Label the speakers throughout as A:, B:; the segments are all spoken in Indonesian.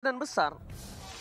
A: dan besar,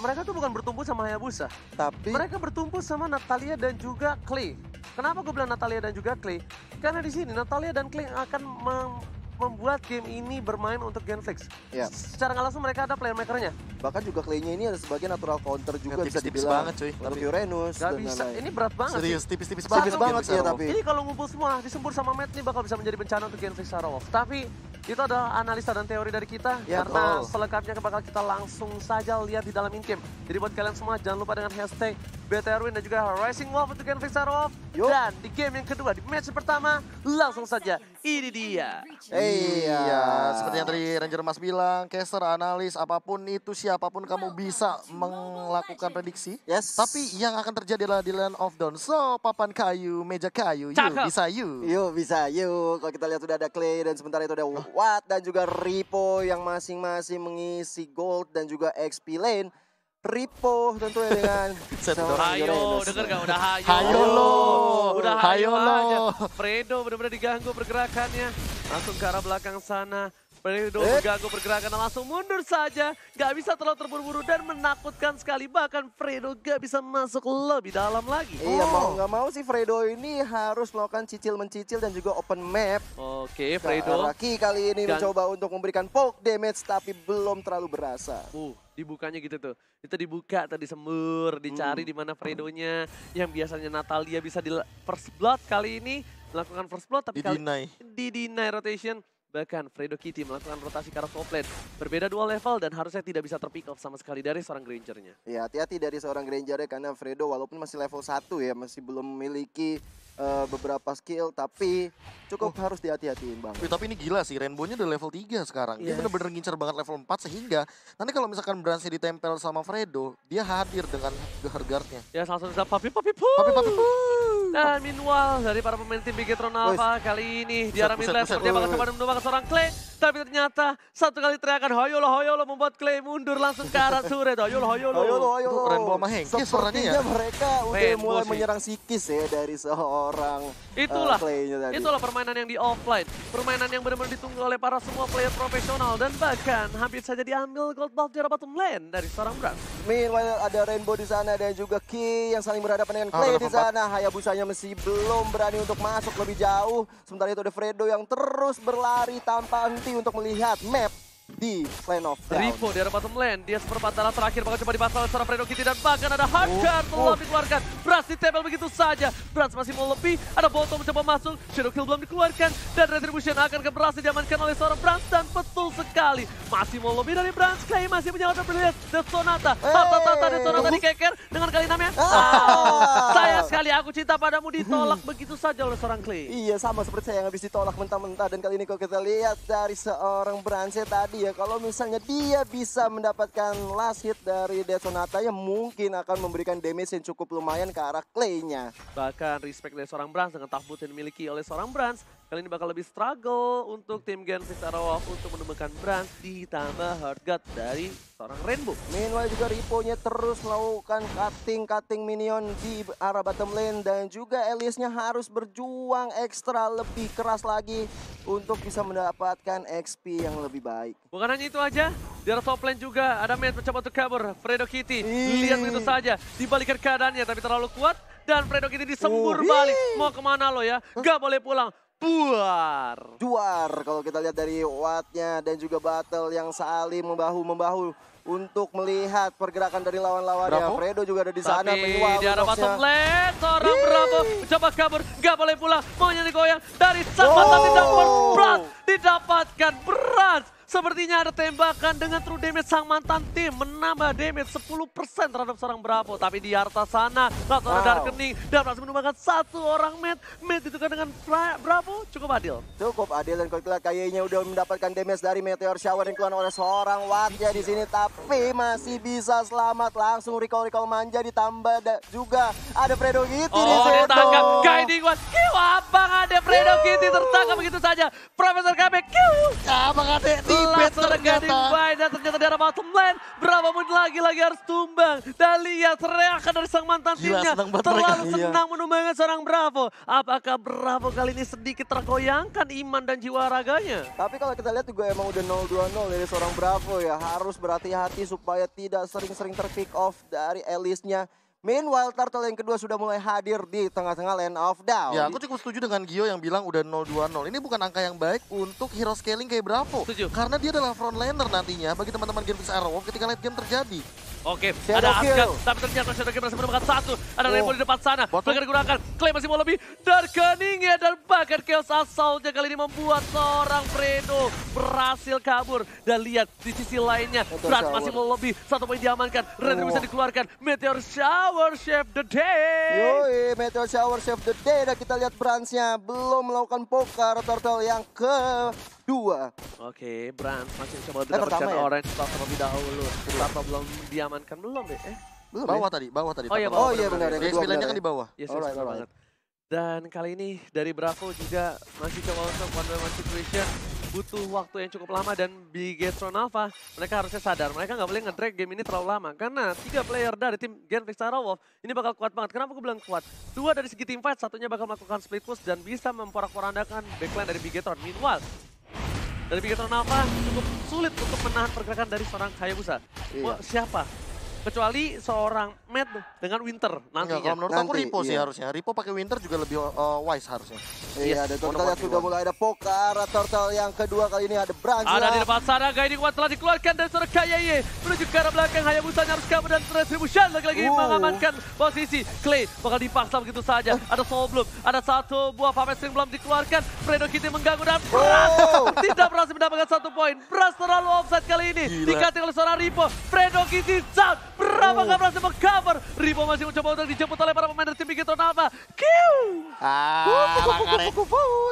A: mereka tuh bukan bertumpu sama Hayabusa.
B: Tapi
A: Mereka bertumpu sama Natalia dan juga Clay. Kenapa gue bilang Natalia dan juga Clay? Karena di sini Natalia dan Clay akan mem- membuat game ini bermain untuk Genflix.
B: ya,
A: Secara nggak langsung mereka ada playmakernya.
B: bahkan juga Clay-nya ini ada sebagai natural counter juga bisa
C: tipis-tipis
B: dibilang.
C: banget cuy.
B: Lalu Uranus
A: Gak
B: dan
A: bisa,
B: lain-lain.
A: ini berat banget sih.
C: Serius, tipis-tipis
B: Tipis
C: banget.
B: banget
C: Genflix
B: ya, tapi.
A: Ini kalau ngumpul semua, disembur sama Matt ini bakal bisa menjadi bencana untuk Genflix Sarawak. Tapi itu adalah analisa dan teori dari kita
B: Ya,
A: karena
C: betul.
A: selengkapnya bakal kita langsung saja lihat di dalam in-game. Jadi buat kalian semua jangan lupa dengan hashtag BTRWin dan juga Rising Wolf untuk Genflix Sarawak.
B: Yuk.
A: Dan di game yang kedua, di match pertama, langsung saja ini dia.
B: Iya.
C: Iya, seperti yang tadi Ranger Mas bilang, caster, analis, apa pun itu siapa pun kamu bisa melakukan prediksi.
B: Yes.
C: Tapi yang akan terjadi adalah di Land of Dawn. So, papan kayu, meja kayu, yuk
A: Cakep.
C: bisa yuk.
B: Yuk bisa yuk. Kalau kita lihat sudah ada Clay dan sementara itu ada Watt dan juga Ripo yang masing-masing mengisi gold dan juga XP lane. Ripo tentunya dengan
A: Hayo, denger gak? Udah hayo.
C: Hayo lo.
A: Udah
C: Hayo
A: hayo,
C: lo.
A: Fredo benar-benar diganggu pergerakannya. Langsung ke arah belakang sana. Fredo
B: Eh.
A: mengganggu pergerakan langsung mundur saja. Gak bisa terlalu terburu-buru dan menakutkan sekali. Bahkan Fredo gak bisa masuk lebih dalam lagi.
B: Iya
C: Oh.
B: mau nggak mau sih Fredo ini harus melakukan cicil mencicil dan juga open map.
A: Oke,
B: Ke
A: Fredo.
B: Raki kali ini
A: Gang-
B: mencoba untuk memberikan poke damage tapi belum terlalu berasa.
A: Uh, dibukanya gitu tuh. Itu dibuka tadi sembur, dicari
B: Hmm.
A: di mana Fredonya. Yang biasanya Natalia bisa di first blood kali ini melakukan first blood tapi
C: Di
A: kali
C: deny.
A: di deny rotation. Bahkan Fredo Kitty melakukan rotasi ke arah top lane. Berbeda dua level dan harusnya tidak bisa terpick off sama sekali dari seorang Grangernya.
B: Ya hati-hati dari seorang Granger ya karena Fredo walaupun masih level 1 ya masih belum memiliki eh, beberapa skill tapi cukup harus dihati-hatiin bang.
C: Wih, tapi ini gila sih, Rainbow-nya udah level 3 sekarang. Dia
A: Yes.
C: bener-bener ngincer banget level 4 sehingga nanti kalau misalkan Bransi ditempel sama Fredo, dia hadir dengan guard-guardnya.
A: Ya langsung bisa papi papi.
C: Papi, papi, puh.
A: Dan meanwhile dari para pemain tim Bigetron Alpha kali ini di arah mid lane
C: buset,
A: seperti bakal coba menumbangkan seorang Clay. Tapi ternyata satu kali teriakan hoyolo hoyolo membuat Clay mundur langsung ke arah Suret. Hoyolo hoyolo.
B: Ayo lo, ayo
C: Itu
B: lo.
C: Rainbow sama Hengki suaranya ya?
B: Mereka udah
A: Rainbow
B: mulai
A: sih.
B: menyerang psikis ya dari seorang
A: Itulah,
B: Clay-nya tadi.
A: itulah permainan yang di offline. Permainan yang benar-benar ditunggu oleh para semua player profesional. Dan bahkan hampir saja diambil gold buff di arah bottom lane dari seorang Brand.
B: Meanwhile ada Rainbow di sana dan juga Ki yang saling berhadapan dengan
C: Ah,
B: Clay
C: udah
B: di sana. Hayabusanya masih belum berani untuk masuk lebih jauh. Sementara itu ada Fredo yang terus berlari tanpa henti untuk melihat map di Land of Down.
A: Rivo di arah bottom lane. Dia seperempat darah terakhir bakal coba dipasang seorang Fredo Kitty. Dan bahkan ada hard
B: Oh, oh.
A: telah dikeluarkan. Brans ditempel begitu saja. Brans masih mau lebih. Ada bottom mencoba masuk. Shadow Kill belum dikeluarkan. Dan Retribution akan ke berhasil diamankan oleh seorang Brans. Dan betul sekali. Masih mau lebih dari Brans. Clay masih menyalakan Brilliant. Dan Sonata. Harta tata dan Sonata dikeker dengan kali namanya.
B: Ah.
A: Ah, sayang sekali aku cinta padamu ditolak begitu saja oleh seorang Clay.
B: Iya sama seperti saya yang habis ditolak mentah-mentah dan kali ini kalau kita lihat dari seorang Branse tadi ya kalau misalnya dia bisa mendapatkan last hit dari Dead Sonata ya mungkin akan memberikan damage yang cukup lumayan ke arah Clay-nya.
A: Bahkan respect dari seorang Brans dengan boot yang dimiliki oleh seorang Brans. Kali ini bakal lebih struggle untuk tim Gen Fix Arawak untuk menemukan Brans ditambah hard guard dari seorang Rainbow.
B: Meanwhile juga Ripo-nya terus melakukan cutting-cutting minion di arah bottom lane dan juga Elias-nya harus berjuang ekstra lebih keras lagi untuk bisa mendapatkan XP yang lebih baik.
A: Bukan hanya itu aja, di arah top lane juga ada Matt mencoba untuk kabur. Fredo Kitty,
B: Ih.
A: lihat begitu saja. Dibalikan keadaannya tapi terlalu kuat. Dan Fredo Kitty disembur
B: Oh,
A: balik. Mau ke mana lo ya? Gak boleh pulang. Buar.
B: Duar kalau kita lihat dari Wattnya dan juga Battle yang saling membahu-membahu untuk melihat pergerakan dari lawan-lawannya. Fredo juga ada di sana.
A: Tapi di arah bottom lane, seorang Bravo mencoba kabur, gak boleh pulang, maunya digoyang dari sang
B: Oh.
A: mantan tindakan berat didapatkan berat. Sepertinya ada tembakan dengan true damage sang mantan tim menambah damage 10% terhadap seorang Bravo. Tapi di harta sana, langsung ada
B: Wow.
A: Darkening dan langsung menumbangkan satu orang Matt. Matt ditukar dengan Bra- Bravo, cukup adil.
B: Cukup adil dan kalau kita lihat kayaknya udah mendapatkan damage dari Meteor Shower yang keluar oleh seorang Wattnya di sini tapi masih bisa selamat langsung recall recall manja ditambah da- juga ada Fredo Gitti di
A: Oh,
B: situ.
A: ditangkap. Guiding one. Kiu, abang ada Fredo Kitty tertangkap begitu saja. Profesor KB, kiu.
C: Abang
A: Langsung ada guiding
C: ternyata.
A: by dan ternyata di arah bottom lane. Berapa menit lagi-lagi harus tumbang. Dan lihat teriakan dari sang mantan
C: Gila,
A: timnya. Terlalu
C: mereka.
B: Iya.
A: senang menumbangkan seorang Bravo. Apakah Bravo kali ini sedikit tergoyangkan iman dan jiwa raganya?
B: Tapi kalau kita lihat juga emang udah 0-2-0 dari seorang Bravo ya. Harus berhati-hati supaya tidak sering-sering terpick off dari Elisnya. Meanwhile, Turtle yang kedua sudah mulai hadir di tengah-tengah lane of down.
C: Ya, aku cukup setuju dengan Gio yang bilang udah 0-2-0. Ini bukan angka yang baik untuk hero scaling kayak Bravo.
A: Setuju.
C: Karena dia adalah frontliner nantinya bagi teman-teman Genfix Airwolf ketika late game terjadi.
A: Oke,
B: Shadow
A: ada. Asgard, tapi ternyata Shadow Kill berhasil menemukan satu. Ada
B: Oh.
A: Rainbow di depan sana. Flicker digunakan, Clay masih mau lebih. Darkeningnya dan bahkan Chaos Assault kali ini membuat seorang Fredo berhasil kabur. Dan lihat di sisi lainnya,
B: Shower.
A: masih mau lebih. Satu poin diamankan, Red
B: Oh.
A: bisa dikeluarkan. Meteor Shower Chef the Day.
B: Yoi, Meteor Shower Save the Day. Dan kita lihat Bransnya belum melakukan pokar Turtle yang kedua.
A: Oke, Brans masih coba
B: Eh, pertama
A: mendapatkan
B: ya?
A: orange top terlebih dahulu. Kenapa belum diamankan? Belum deh. Eh,
B: Belum
C: Bawah
B: ya?
C: tadi, bawah tadi.
A: Oh iya,
C: Turtle.
B: Oh iya benar, yang kedua
C: kan
B: ya.
C: di bawah.
A: Yes, yes,
B: Alright.
A: Dan kali ini dari Bravo juga masih coba untuk one by one situation butuh waktu yang cukup lama dan Bigetron Alpha mereka harusnya sadar mereka nggak boleh nge-drag game ini terlalu lama karena tiga player dari tim Genfix Wolf ini bakal kuat banget. Kenapa gue bilang kuat? Dua dari segi team fight, satunya bakal melakukan split push dan bisa memporak-porandakan backline dari Bigetron. Meanwhile, dari Bigetron Alpha cukup sulit untuk menahan pergerakan dari seorang Hayabusa.
B: Iya.
A: Wah, siapa? Kecuali seorang Matt dengan Winter
C: Enggak,
A: nantinya.
C: kalau menurut aku
B: Nanti,
C: Ripo sih
B: iya.
C: harusnya. Ripo pakai Winter juga lebih uh, wise harusnya.
B: Iya,
C: Yes, one
B: lihat
C: one
B: sudah mulai ada pokar Turtle yang kedua kali ini ada Brans.
A: Ada di depan sana, Guiding One telah dikeluarkan dari seorang Kayaye. Menuju ke arah belakang, Hayabusa harus kabur dan Retribution lagi-lagi
B: Uh.
A: mengamankan posisi. Clay bakal dipaksa begitu saja. Ada Soul Bloom, ada satu buah Puppet String belum dikeluarkan. Fredo Kitty mengganggu dan Bras
B: Oh.
A: tidak berhasil mendapatkan satu poin. Bras terlalu offside kali ini.
C: Gila.
A: Dikating oleh seorang Ripo. Fredo Kitty down. Berapa
B: Oh.
A: nggak berhasil mengcover. Ripo masih mencoba untuk dijemput oleh para pemain dari tim Bigetron Alpha. Kill!
C: Ah,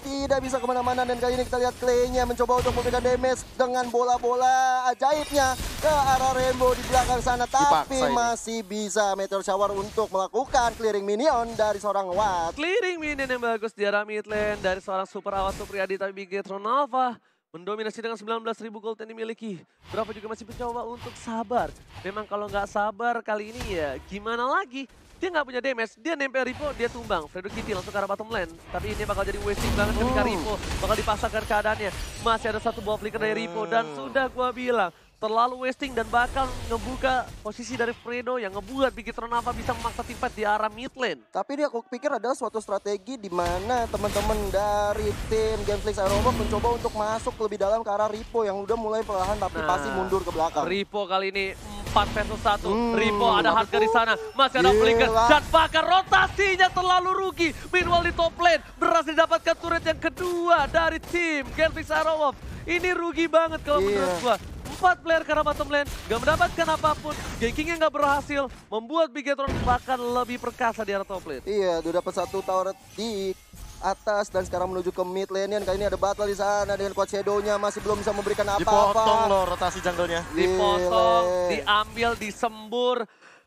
B: tidak bisa ke mana-mana dan kali ini kita lihat Clay-nya mencoba untuk memberikan damage dengan bola-bola ajaibnya ke arah Rainbow di belakang sana tapi
C: Dipaksa ini.
B: masih bisa Meteor Shower untuk melakukan clearing minion dari seorang Watt.
A: Clearing minion yang bagus di arah mid lane dari seorang super awas Supriyadi tapi Bigetron Alpha mendominasi dengan 19.000 gold yang dimiliki. Berapa juga masih mencoba untuk sabar. Memang kalau nggak sabar kali ini ya gimana lagi? Dia nggak punya damage, dia nempel Ripo, dia tumbang. Fredo Kitty langsung ke arah bottom lane. Tapi ini bakal jadi wasting banget ketika
B: Oh.
A: Ripo bakal dipaksakan keadaannya. Masih ada satu buah flicker dari Ripo dan sudah gua bilang terlalu wasting dan bakal ngebuka posisi dari Fredo yang ngebuat Bigetron Alpha bisa memaksa tim fight di arah mid lane.
B: Tapi ini aku pikir adalah suatu strategi di mana teman-teman dari tim Gameflix Aerobot mencoba untuk masuk lebih dalam ke arah Ripo yang udah mulai perlahan tapi
A: Nah,
B: pasti mundur ke belakang.
A: Ripo kali ini 4 versus 1.
B: Hmm,
A: Ripo ada harga di sana. Masih ada flicker. Dan bahkan rotasinya terlalu rugi. Meanwhile di top lane berhasil didapatkan turret yang kedua dari tim Gelfix Arrowwolf. Ini rugi banget kalau
B: Iya.
A: menurut gua. Empat player karena bottom lane, gak mendapatkan apa pun. Gankingnya gak berhasil, membuat Bigetron bahkan lebih perkasa di arah top lane.
B: Iya, udah dapat satu tower di atas dan sekarang menuju ke mid lane kali ini ada battle di sana dengan Quad Shadow-nya masih belum bisa memberikan
C: Dipotong
B: apa-apa.
C: loh rotasi jungle-nya.
A: Dipotong,
B: Gile.
A: diambil, disembur.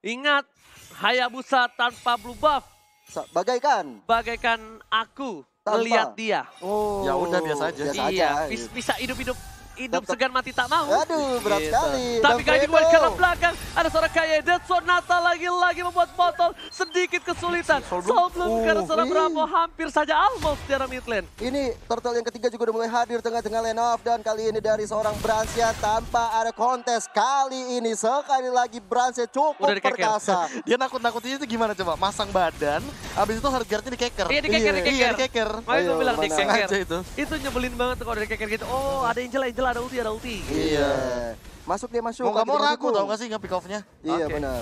A: Ingat, Hayabusa tanpa blue buff
B: Bagaikan.
A: bagaikan aku
B: Tanpa.
A: melihat dia.
B: Oh.
C: Ya udah, biasa aja.
B: Biasa
A: iya,
B: aja.
A: bis- bisa hidup-hidup hidup segan mati tak mau.
B: Aduh, berat
A: Gitu.
B: sekali.
A: Tapi kali ini
B: Fredo.
A: ke belakang ada seorang kaya Dead Sonata lagi-lagi membuat botol sedikit kesulitan.
C: Soul
A: Soul
C: Bloom.
A: Bloom karena
B: Oh,
A: seorang. Bravo hampir saja almost di arah mid lane.
B: Ini turtle yang ketiga juga udah mulai hadir tengah-tengah lane off dan kali ini dari seorang Bransya tanpa ada kontes. Kali ini sekali lagi Bransya cukup
A: Udah
B: perkasa.
C: Dia nakut-nakutinnya itu gimana coba? Masang badan, abis itu hard guard-nya dikeker.
A: Iya dikeker,
B: Iya,
A: dikeker.
C: Iya, dikeker.
A: Makanya gue bilang
B: mana?
A: dikeker.
C: Itu.
A: Itu nyebelin banget kalau dikeker gitu. Oh ada Angel, Angel ada ulti, ada ulti.
B: Iya. Masuk dia masuk.
C: Mau gak mau ragu tau gak sih nge-pick off-nya?
B: Iya
A: Oke.
B: benar.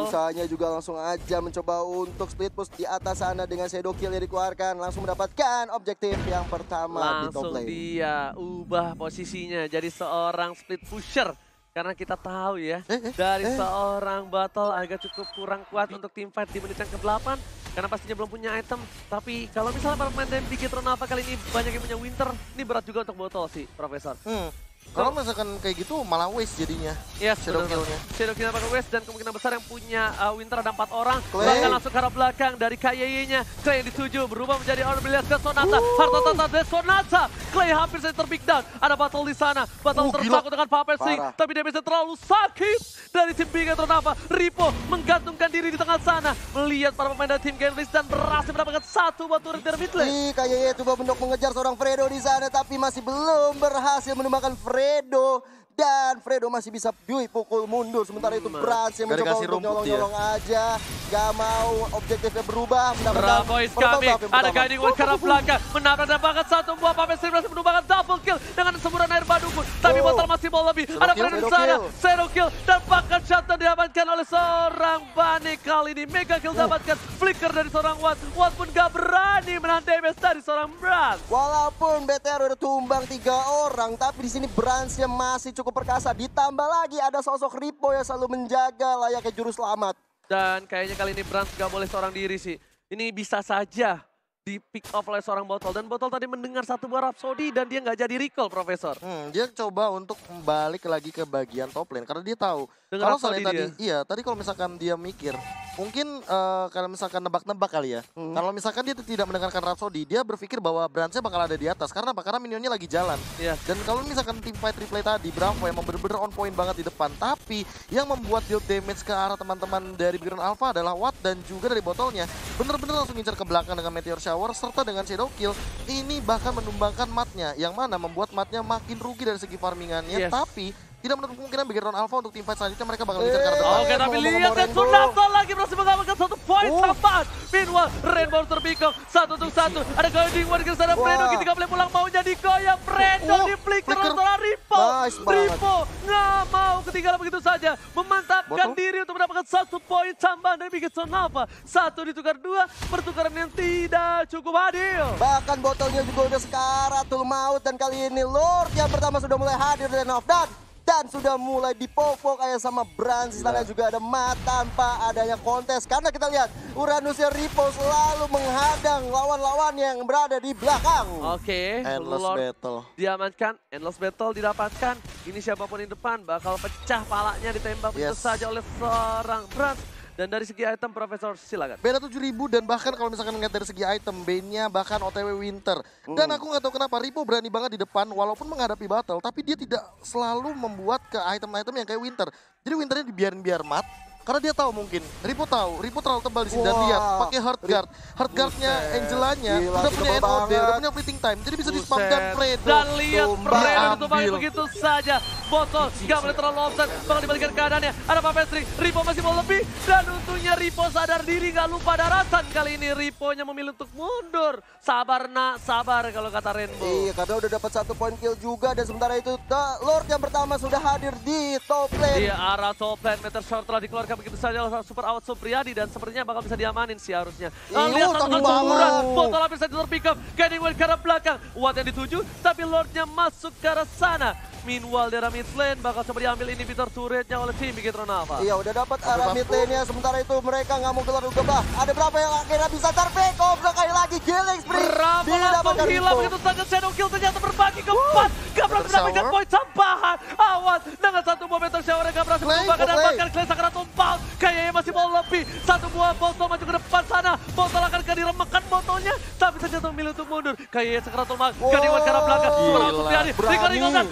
B: Usahanya juga langsung aja mencoba untuk split push di atas sana dengan shadow kill yang dikeluarkan. Langsung mendapatkan objektif yang pertama di top
A: Langsung
B: lane.
A: dia ubah posisinya jadi seorang split pusher. Karena kita tahu ya,
C: Eh, eh,
A: dari
B: eh.
A: seorang battle agak cukup kurang kuat untuk tim fight di menit yang ke-8. Karena pastinya belum punya item. Tapi kalau misalnya para pemain Bigetron Alpha kali ini banyak yang punya Winter, ini berat juga untuk botol sih, Profesor.
C: Hmm. Kalau misalkan kayak gitu malah waste jadinya.
A: Yes,
C: Shadow kill-nya.
A: Shadow kill bakal West dan kemungkinan besar yang punya uh, Winter ada empat orang.
B: Clay.
A: Bahkan langsung ke arah belakang dari KYY-nya. Clay yang dituju berubah menjadi Orbilias ke Sonata. Harta Tata de Sonata. Clay hampir saja terpick down. Ada battle di sana. Battle
C: Uh,
A: tersangkut dengan Puppet Sing. Tapi damage terlalu sakit dari tim Bigatron apa. Ripo menggantungkan diri di tengah sana. Melihat para pemain dari tim Gameplays dan berhasil mendapatkan satu turret dari mid lane.
B: Kayaknya coba Bendok mengejar seorang Fredo di sana tapi masih belum berhasil menemukan Fredo. Redo dan Fredo masih bisa Dui pukul mundur. Sementara itu
A: Hmm.
B: Brans yang
C: Gak
B: mencoba untuk nyolong-nyolong aja. Gak mau objektifnya berubah.
A: Coming.
B: buff yang
A: Ada guiding one ke arah belakang. Menabrak dan bahkan satu buah Puppet Sing berhasil menumbangkan double kill dengan semburan air badu pun. Tapi
B: Oh.
A: botol masih mau lebih. Ada Fredo di
B: zero
A: sana.
B: kill.
A: Zero kill. Dan bahkan shutdown diamankan oleh seorang Bani kali ini. Mega kill dapatkan. Flicker dari seorang Watt. Watt pun gak berani menahan damage dari seorang Brand.
B: Walaupun BTR udah tumbang tiga orang, tapi di sini Bransnya masih cukup perkasa. Ditambah lagi ada sosok Ripo yang selalu menjaga layaknya juru selamat.
A: Dan kayaknya kali ini Brand gak boleh seorang diri sih. Ini bisa saja di pick off oleh seorang botol. Dan botol tadi mendengar satu buah Rhapsody dan dia nggak jadi recall, Profesor.
C: Hmm, dia coba untuk balik lagi ke bagian top lane karena dia tahu
A: Dengan
C: kalau soalnya tadi iya tadi kalau misalkan dia mikir mungkin eh, kalau misalkan nebak-nebak kali ya.
B: Hmm.
C: kalau misalkan dia tidak mendengarkan Rhapsody dia berpikir bahwa Brandsnya bakal ada di atas. Karena apa? Karena minionnya lagi jalan.
A: Iya.
C: dan kalau misalkan tim fight replay tadi Bravo yang bener-bener on point banget di depan. Tapi yang membuat deal damage ke arah teman-teman dari Biron Alpha adalah Watt dan juga dari botolnya. Bener-bener langsung ngincar ke belakang dengan Meteor Shower serta dengan Shadow Kill. Ini bahkan menumbangkan matnya yang mana membuat matnya makin rugi dari segi farmingannya.
A: Yes.
C: tapi tidak menutup kemungkinan Biron Alpha untuk tim fight selanjutnya mereka bakal ke arah
B: Eh,
A: Oke, tapi
B: ngomong-ngomong
A: lihat dan
B: Rainbow.
A: Sunata lagi berhasil mengamankan satu poin
B: Oh.
A: tambahan. Meanwhile, Rainbow terpikok satu untuk satu. Ada guiding one ke sana. Fredo ketika boleh pulang mau jadi goyang. Fredo
C: Oh,
A: di flicker oleh Ripo.
B: Nice.
A: Ripo nggak mau ketinggalan begitu saja. Memantapkan
C: Botol.
A: diri untuk mendapatkan satu poin tambahan dari Bigetron Alpha. Satu ditukar dua, pertukaran yang tidak cukup adil.
B: Bahkan botolnya juga udah sekaratul maut dan kali ini Lord yang pertama sudah mulai hadir dan off dan dan sudah mulai dipopok kayak sama Brans di sana juga ada mat tanpa adanya kontes karena kita lihat Uranusnya Ripo selalu menghadang lawan-lawan yang berada di belakang.
A: Oke,
C: endless
A: Lord
C: battle
A: diamankan, endless battle didapatkan. Ini siapa pun yang depan bakal pecah palanya ditembak
C: Yes.
A: saja oleh seorang Brand. Dan dari segi item, Profesor silakan.
C: Beda 7000 dan bahkan kalau misalkan ngeliat dari segi item, Bane-nya bahkan OTW Winter. Dan aku nggak tahu kenapa Ripo berani banget di depan walaupun menghadapi battle, tapi dia tidak selalu membuat ke item-item yang kayak Winter. Jadi Winternya dibiarin biar mat. Karena dia tahu mungkin, Ripo tahu, Ripo terlalu tebal di sini dan lihat pakai hard guard. Hard guardnya. Angelanya
B: Gila,
C: udah
B: itu
C: punya NOD, udah punya fleeting time. Jadi bisa di spam dan Fredo.
A: Dan lihat Fredo
C: ambil.
A: begitu saja. Botol gak boleh terlalu offset. Bakal dibalikan keadaannya. Ada Pak Petri. Ripo masih mau lebih. Dan untungnya Ripo sadar diri gak lupa daratan. Kali ini Riponya memilih untuk mundur. Sabar nak, sabar kalau kata Rainbow.
B: Iya, karena udah dapat satu poin kill juga dan sementara itu The Lord yang pertama sudah hadir di top lane.
A: Di arah top lane, Meteor Shower telah dikeluarkan begitu saja oleh Super Out Supriyadi dan sepertinya bakal bisa diamanin sih harusnya.
B: Iya,
A: lihat
B: tapi
A: satu kuburan, botol habis saja terpick up, Guiding ke arah belakang. Watt yang dituju, tapi Lordnya masuk ke arah sana. Meanwhile, dari mid lane bakal coba diambil inhibitor turretnya oleh tim Bigetron Alpha.
B: Iya udah dapat arah mid lane-nya sementara itu mereka nggak mau keluar gebah. Ada berapa yang akhirnya bisa terpick off sekali lagi killing spree.
A: Bravo langsung hilang begitu saja Shadow Kill ternyata berbagi ke empat. Gak berhasil mendapatkan poin tambahan. Awas dengan satu buah Meteor Shower yang gak berhasil menumbangkan dan bahkan Clay sangat tumpal. Kayaknya masih mau lebih. Satu buah botol maju ke depan sana. Botol akan ke diremakan botolnya. Tapi ternyata memilih untuk mundur. Kayaknya sekarang tumpal. Kadiwan ke arah belakang. Langsung
B: berani.
A: Rico Rico kan.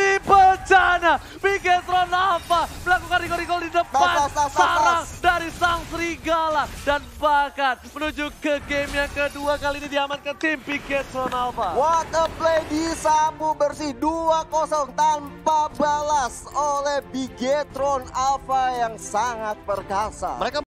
A: Ini bencana. Bigetron Alpha melakukan Rico-Rico di depan.
B: Tas,
A: Sarang dari sang serigala. Dan bahkan menuju ke game yang kedua kali ini diamankan tim Bigetron Alpha.
B: What a play disapu bersih 2-0 tanpa balas oleh Bigetron Alpha yang sangat perkasa.
C: Mereka